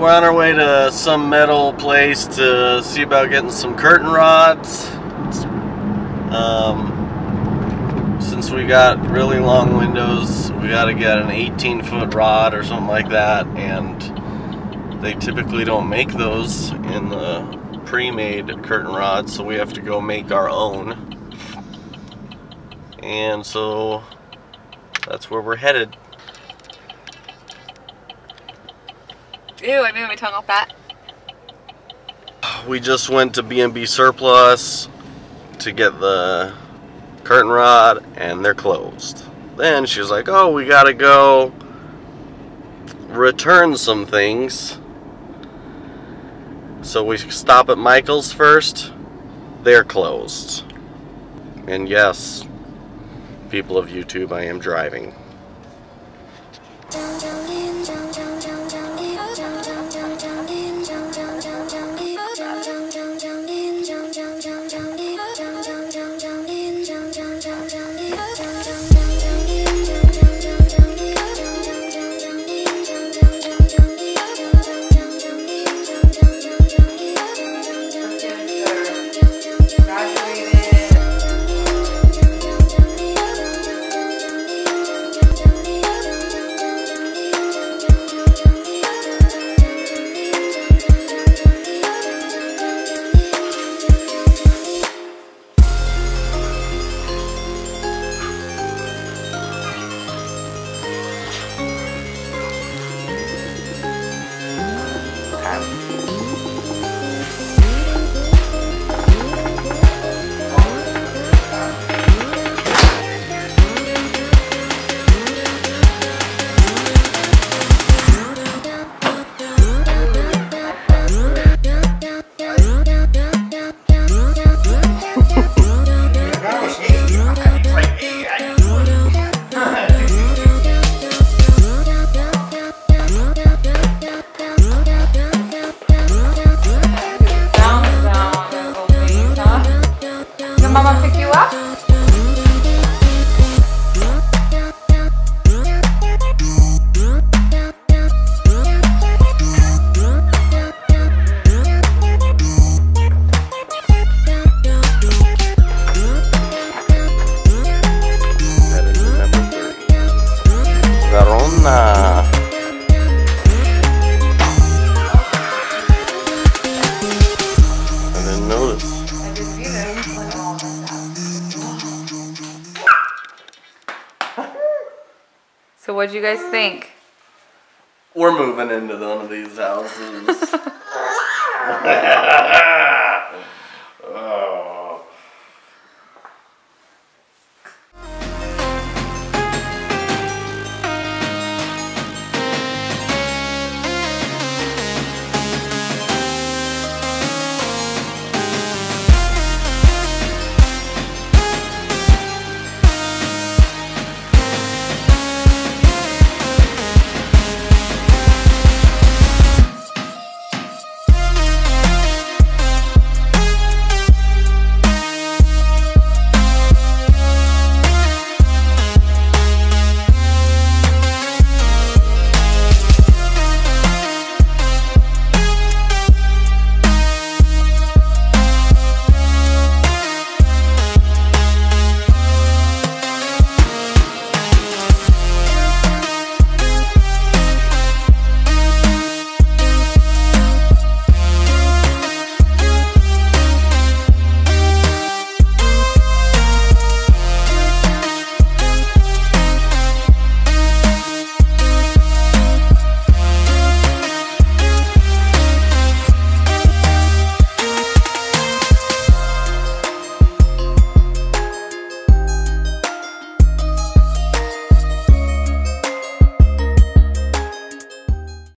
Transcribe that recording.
We're on our way to some metal place to see about getting some curtain rods. Um, since we got really long windows, we got to get an 18 foot rod or something like that, and they typically don't make those in the pre-made curtain rods, so we have to go make our own. And so that's where we're headed. Ew, I moved my tongue off that. We just went to B&B Surplus to get the curtain rod and they're closed. Then she was like, oh, we gotta go return some things. So we stop at Michael's first. They're closed. And yes, people of YouTube, I am driving. 讲讲讲，一会儿。what do you guys think? We're moving into one of these houses. Uh,